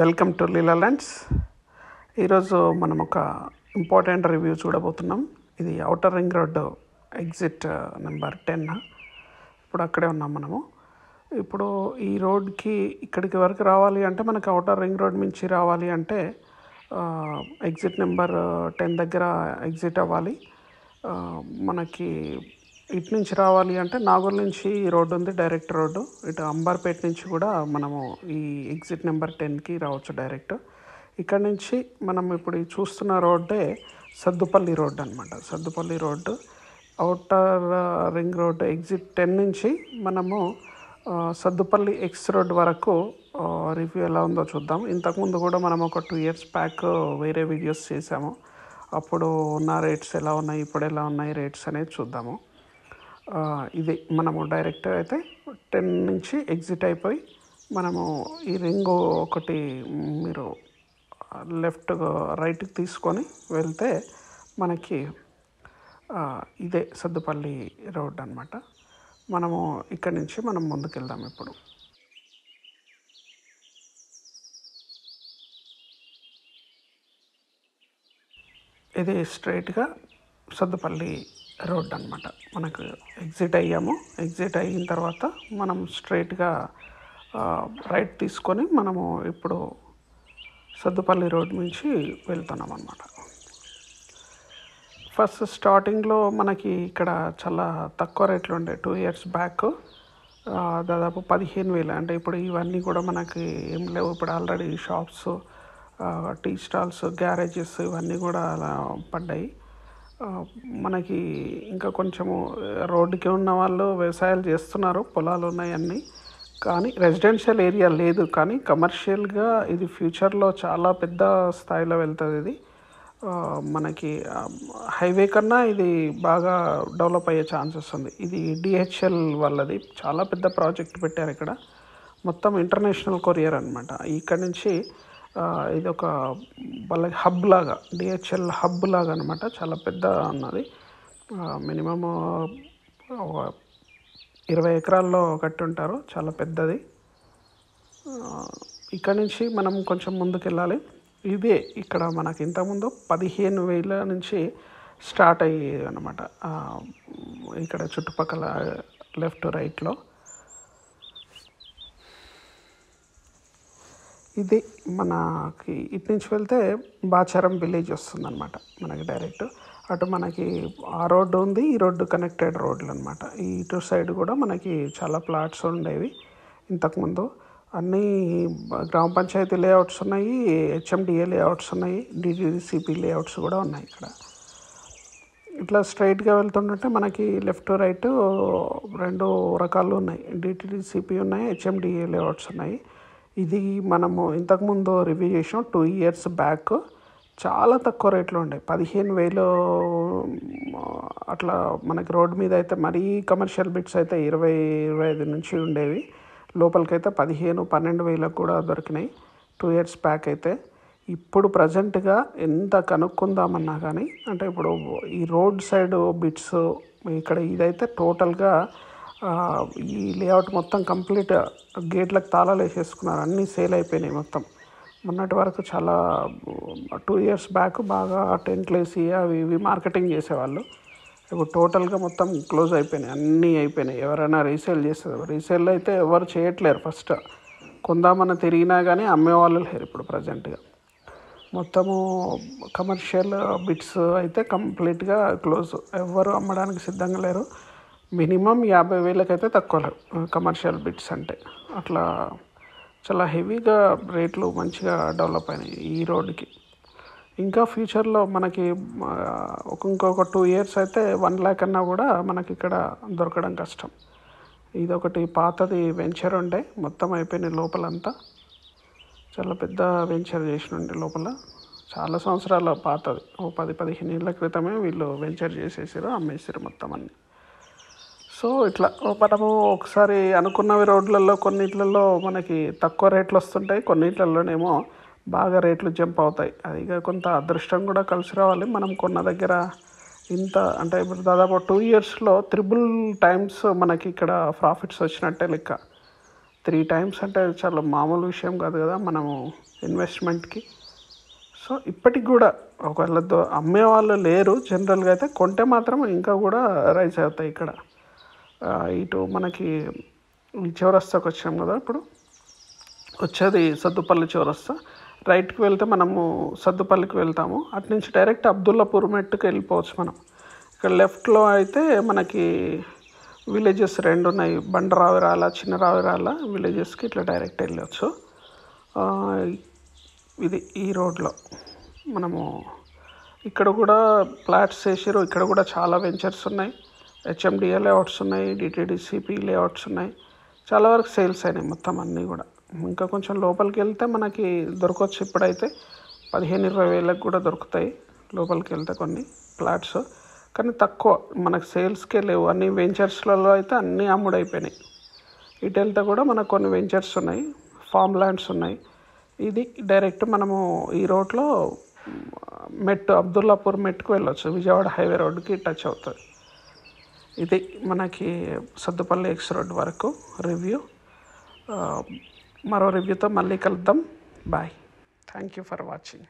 Welcome to Leela lands ఈరోజు మనం ఒక ఇంపార్టెంట్ రివ్యూ చూడబోతున్నాం. ఇది outer ring road exit number ten. ఇప్పుడు అక్కడే ఉన్నాం మనము. ఇప్పుడు ఈ రోడ్కి ఇక్కడికి వరకు రావాలి అంటే మనకు అవుటర్ రింగ్ రోడ్ నుంచి రావాలి అంటే ఎగ్జిట్ నెంబర్ టెన్ దగ్గర ఎగ్జిట్ అవ్వాలి. మనకి ఇటు నుంచి రావాలి అంటే నాగూర్ నుంచి రోడ్డు ఉంది డైరెక్ట్ రోడ్డు. ఇటు అంబర్పేట నుంచి కూడా మనము ఈ ఎగ్జిట్ నెంబర్ టెన్కి రావచ్చు డైరెక్ట్. ఇక్కడ నుంచి మనం ఇప్పుడు చూస్తున్న రోడ్డే సద్దుపల్లి రోడ్డు అనమాట Saddupalli road. Outer ring road exit ten నుంచి మనము సద్దుపల్లి ఎక్స్ రోడ్ వరకు రివ్యూ ఎలా ఉందో చూద్దాం. ఇంతకుముందు కూడా మనం ఒక టూ ఇయర్స్ బ్యాక్ వేరే వీడియోస్ చేసాము. అప్పుడు ఉన్న రేట్స్ ఎలా ఉన్నాయి ఇప్పుడు ఎలా ఉన్నాయి రేట్స్ అనేది చూద్దాము. ఇది మనము డైరెక్ట్ అయితే టెన్ నుంచి ఎగ్జిట్ అయిపోయి మనము ఈ రింగ్ ఒకటి మీరు లెఫ్ట్ రైట్కి తీసుకొని వెళ్తే మనకి ఇదే సద్దుపల్లి రోడ్ అనమాట మనము ఇక్కడి నుంచి మనం ముందుకెళ్దాం ఇప్పుడు. ఇది స్ట్రైట్గా సద్దుపల్లి రోడ్ అనమాట మనకు ఎగ్జిట్ అయ్యాము. ఎగ్జిట్ అయిన తర్వాత మనం స్ట్రైట్గా రైట్ తీసుకొని మనము ఇప్పుడు సద్దుపల్లి రోడ్ నుంచి వెళ్తున్నాం అనమాట ఫస్ట్ స్టార్టింగ్లో మనకి ఇక్కడ చాలా తక్కువ రేట్లు ఉండే టూ ఇయర్స్ బ్యాక్ దాదాపు పదిహేను వేలు. అంటే ఇప్పుడు ఇవన్నీ కూడా మనకి ఏం లేవు. ఇప్పుడు already shops tea stalls garages ఇవన్నీ కూడా అలా పడ్డాయి. మనకి ఇంకా కొంచెము రోడ్డుకి ఉన్న వాళ్ళు వ్యవసాయాలు చేస్తున్నారు పొలాలు ఉన్నాయన్నీ. కానీ రెసిడెన్షియల్ ఏరియా లేదు. కానీ కమర్షియల్గా ఇది ఫ్యూచర్లో చాలా పెద్ద స్థాయిలో వెళ్తుంది ఇది. మనకి హైవే కన్నా ఇది బాగా డెవలప్ అయ్యే ఛాన్సెస్ ఉంది. ఇది డిహెచ్ఎల్ వాళ్ళది. చాలా పెద్ద ప్రాజెక్ట్ పెట్టారు ఇక్కడ. మొత్తం ఇంటర్నేషనల్ కొరియర్ అనమాట ఇక్కడ నుంచి ఇది ఒక వాళ్ళకి హబ్ లాగా డిహెచ్ఎల్ హబ్ లాగా అనమాట చాలా పెద్ద ఉన్నది మినిమమ్ ఇరవై ఎకరాల్లో కట్టుంటారు చాలా పెద్దది. ఇక్కడ నుంచి మనం కొంచెం ముందుకు వెళ్ళాలి ఇదే ఇక్కడ మనకి ఇంతకుముందు పదిహేను వేల నుంచి స్టార్ట్ అయ్యేది అనమాట ఇక్కడ చుట్టుపక్కల లెఫ్ట్ రైట్లో. ఇది మనకి ఇటు నుంచి వెళ్తే బాచారం విలేజ్ వస్తుందన్నమాట మనకి డైరెక్ట్. అటు మనకి ఆ రోడ్డు ఉంది ఈ రోడ్డు కనెక్టెడ్ రోడ్లు అనమాట ఈ ఇటు సైడ్ కూడా మనకి చాలా ప్లాట్స్ ఉండేవి ఇంతకుముందు. అన్నీ గ్రామ పంచాయతీ లేఅవుట్స్ ఉన్నాయి హెచ్ఎండిఏ లేఅవుట్స్ ఉన్నాయి డిడిసిపి లేఅవుట్స్ కూడా ఉన్నాయి ఇక్కడ. ఇట్లా స్ట్రైట్గా వెళ్తుంటే మనకి లెఫ్ట్ రైట్ రెండు రకాలు ఉన్నాయి. డిటిడిసిపి ఉన్నాయి హెచ్ఎండిఏ లేఅవుట్స్ ఉన్నాయి. ఇది మనము ఇంతకుముందు రివ్యూ చేసాం టూ ఇయర్స్ బ్యాక్ చాలా తక్కువ రేట్లో ఉండే. పదిహేను వేలు అట్లా మనకి రోడ్ మీద అయితే మరీ కమర్షియల్ బిట్స్ అయితే ఇరవై ఇరవై ఐదు నుంచి ఉండేవి. లోపలికైతే పదిహేను పన్నెండు వేలకు కూడా దొరికినాయి టూ ఇయర్స్ బ్యాక్ అయితే. ఇప్పుడు ప్రజెంట్గా ఎంత కనుక్కుందామన్నా కానీ అంటే ఇప్పుడు ఈ రోడ్ సైడ్ బిట్స్ ఇక్కడ ఇదైతే టోటల్గా ఈ లేఅవుట్ మొత్తం కంప్లీట్ గేట్లకు తాళాలు వేసేసుకున్నారు. అన్నీ సేల్ అయిపోయినాయి మొత్తం. మొన్నటి వరకు చాలా టూ ఇయర్స్ బ్యాక్ బాగా టెంట్లు వేసి అవి ఇవి మార్కెటింగ్ చేసేవాళ్ళు. ఇప్పుడు టోటల్గా మొత్తం క్లోజ్ అయిపోయినాయి. అన్నీ అయిపోయినాయి. ఎవరైనా రీసేల్ చేస్తారు. రీసేల్ అయితే ఎవరు చేయట్లేరు ఫస్ట్. కొందామని తిరిగినా కానీ అమ్మేవాళ్ళు లేరు ఇప్పుడు ప్రజెంట్గా. మొత్తము కమర్షియల్ బిట్స్ అయితే కంప్లీట్గా క్లోజ్. ఎవ్వరు అమ్మడానికి సిద్ధంగా లేరు. మినిమం యాభై వేలకైతే తక్కువ లేవు. కమర్షియల్ బిట్స్ అంటే. అట్లా చాలా హెవీగా రేట్లు మంచిగా డెవలప్ అయినాయి ఈ రోడ్డుకి ఇంకా ఫ్యూచర్లో మనకి ఇంకొక టూ ఇయర్స్ అయితే వన్ ల్యాక్ అన్నా కూడా మనకి ఇక్కడ దొరకడం కష్టం. ఇది ఒకటి పాతది వెంచర్ ఉండే మొత్తం అయిపోయినాయి లోపలంతా. చాలా పెద్ద వెంచర్ చేసినండి లోపల. చాలా సంవత్సరాల పాతది. ఓ పది పదిహేను ఏళ్ళ క్రితమే వీళ్ళు వెంచర్ చేసేసారు అమ్మేసారు మొత్తం అన్ని. సో ఇట్లా మనము ఒకసారి అనుకున్నవి రోడ్లలో కొన్నిట్లలో మనకి తక్కువ రేట్లు వస్తుంటాయి కొన్నిట్లలోనేమో బాగా రేట్లు జంప్ అవుతాయి. అది ఇక కొంత అదృష్టం కూడా కలిసి రావాలి. మనం కొన్న దగ్గర ఇంత అంటే ఇప్పుడు దాదాపు టూ ఇయర్స్లో త్రిబుల్ టైమ్స్ మనకి ఇక్కడ ప్రాఫిట్స్ వచ్చినట్టే లెక్క. త్రీ టైమ్స్ అంటే చాలా మామూలు విషయం కాదు కదా మనము ఇన్వెస్ట్మెంట్కి. సో ఇప్పటికి కూడా ఒకవేళ దో అమ్మే వాళ్ళు లేరు. జనరల్గా అయితే కొంటే మాత్రం ఇంకా కూడా రైస్ అవుతాయి ఇక్కడ. ఇటు మనకి చౌరస్తాకు వచ్చాం కదా ఇప్పుడు. వచ్చేది సద్దుపల్లి చౌరస్తా రైట్కి వెళ్తే మనము సద్దుపల్లికి వెళ్తాము. అటు నుంచి డైరెక్ట్ అబ్దుల్లాపూర్ మెట్టుకు వెళ్ళిపోవచ్చు మనం. ఇక్కడ లెఫ్ట్లో అయితే మనకి విలేజెస్ రెండు ఉన్నాయి. బండరావిరాల చిన్న రావిరాల విలేజెస్కి ఇట్లా డైరెక్ట్ వెళ్ళవచ్చు ఇది ఈ రోడ్లో మనము ఇక్కడ కూడా ప్లాట్స్ వేసారు ఇక్కడ కూడా చాలా వెంచర్స్ ఉన్నాయి. హెచ్ఎండిఏ లేఅవుట్స్ ఉన్నాయి డిటీడీసీపీ లేఅవుట్స్ ఉన్నాయి. చాలా వరకు సేల్స్ అయినాయి మొత్తం అన్నీ కూడా. ఇంకా కొంచెం లోపలికి వెళ్తే మనకి దొరకవచ్చు ఇప్పుడైతే. పదిహేను ఇరవై వేలకు కూడా దొరుకుతాయి లోపలికి వెళ్తే కొన్ని ప్లాట్స్ కానీ తక్కువ మనకు సేల్స్కే లేవు. అన్ని వెంచర్స్లలో అయితే అన్నీ అమ్ముడైపోయినాయి ఇటు వెళ్తే కూడా మనకు కొన్ని వెంచర్స్ ఉన్నాయి ఫామ్ ల్యాండ్స్ ఉన్నాయి. ఇది డైరెక్ట్ మనము ఈ రోడ్లో మెట్టు అబ్దుల్లాపూర్ మెట్టుకు వెళ్ళొచ్చు. విజయవాడ హైవే రోడ్డుకి టచ్ అవుతుంది. ఇది మనకి సద్దుపల్లి ఎక్స్ రోడ్ వరకు రివ్యూ మరో రివ్యూతో మళ్ళీ కలుద్దాం. Bye thank you for watching